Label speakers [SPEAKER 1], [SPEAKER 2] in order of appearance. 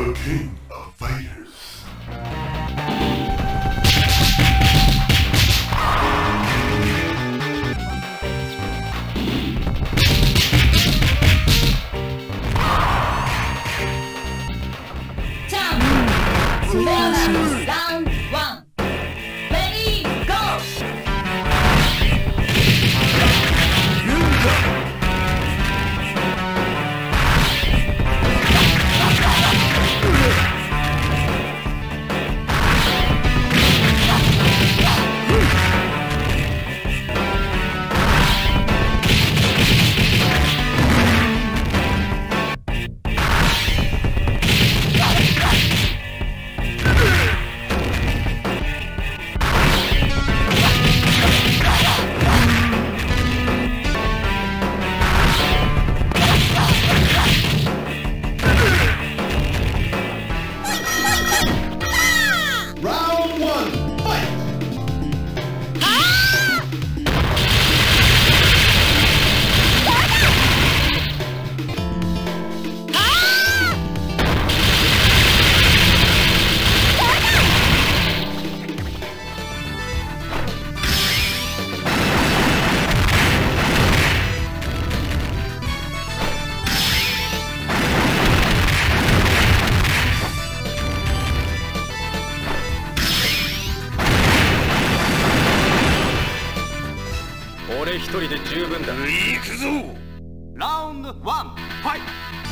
[SPEAKER 1] The king of fighters.
[SPEAKER 2] Round one.
[SPEAKER 3] 一人で十分だ。行くぞ。ラウンドワンファイト